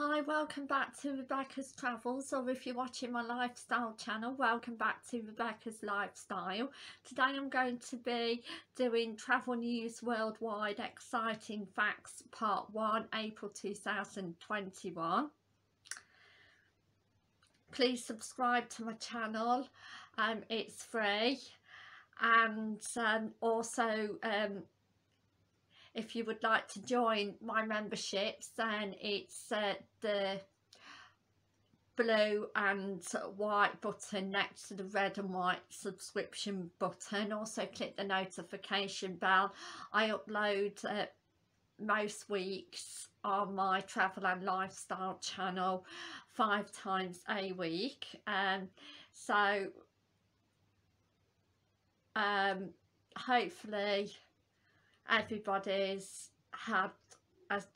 Hi, welcome back to Rebecca's Travels or if you're watching my lifestyle channel, welcome back to Rebecca's Lifestyle. Today I'm going to be doing Travel News Worldwide Exciting Facts Part 1, April 2021. Please subscribe to my channel, um, it's free and um, also um, if you would like to join my memberships then it's uh, the blue and white button next to the red and white subscription button. Also click the notification bell. I upload uh, most weeks on my travel and lifestyle channel five times a week. Um so um hopefully everybody's had as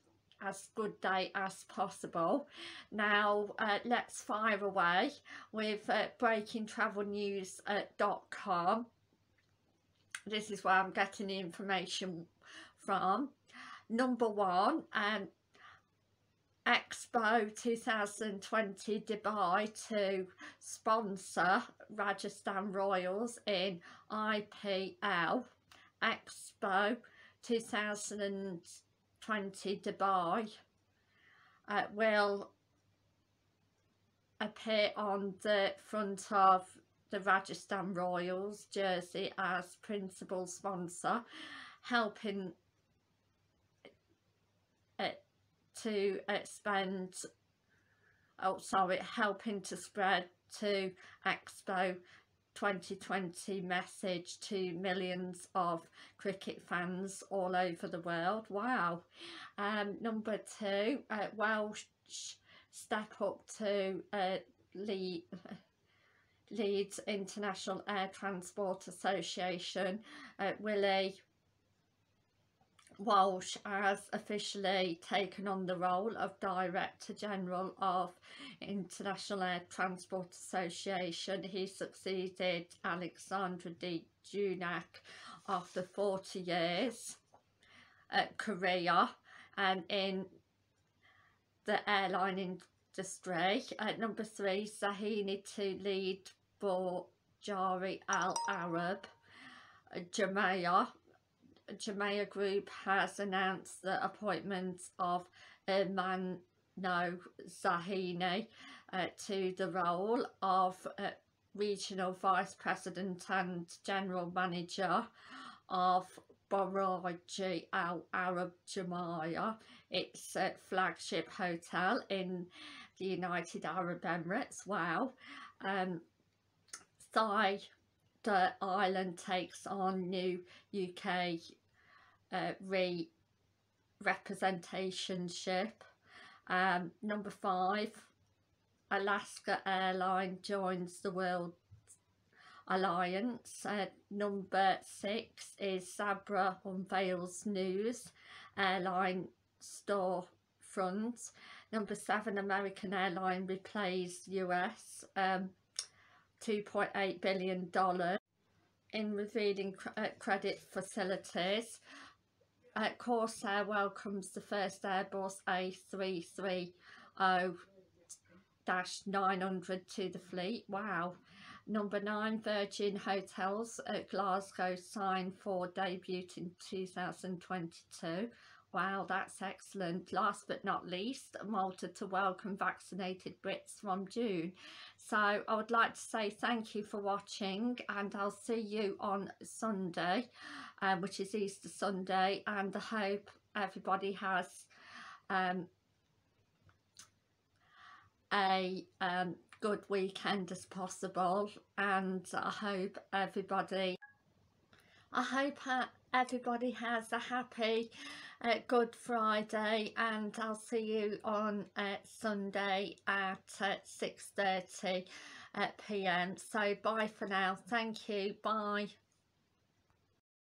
as good day as possible. Now uh, let's fire away with uh, breakingtravelnews.com this is where I'm getting the information from. Number one um, Expo 2020 Dubai to sponsor Rajasthan Royals in IPL Expo 2020 Dubai uh, will appear on the front of the Rajasthan Royals jersey as principal sponsor helping it to expand oh sorry helping to spread to Expo 2020 message to millions of cricket fans all over the world. Wow. Um number two uh, Walsh step up to uh, lead Leeds International Air Transport Association. Uh, Willie Walsh has officially taken on the role of Director General of International Air Transport Association. He succeeded Alexandre de Juniac after 40 years at career and in the airline industry. At number three, Zahini to lead for Jari Al Arab, uh, Jamaica Jamea Group has announced the appointment of Mano Zahini uh, to the role of uh, Regional Vice President and General Manager of Baraji Al Arab Jamia. It's a flagship hotel in the United Arab Emirates. Wow. Um, Thai the island takes on new UK uh, re representation ship. Um, number five, Alaska Airline joins the World Alliance. Uh, number six is Sabre unveils news airline store front. Number seven, American airline replays US um, $2.8 billion in revealing cr uh, credit facilities uh, Corsair welcomes the first Airbus A330-900 to the fleet. Wow. Number 9, Virgin Hotels at Glasgow signed for debut in 2022. Wow, that's excellent. Last but not least, Malta to welcome vaccinated Brits from June. So I would like to say thank you for watching and I'll see you on Sunday, um, which is Easter Sunday. And I hope everybody has um, a um, good weekend as possible. And I hope everybody, I hope everybody has a happy uh, Good Friday and I'll see you on uh, Sunday at uh, 6.30 uh, pm. So bye for now. Thank you. Bye.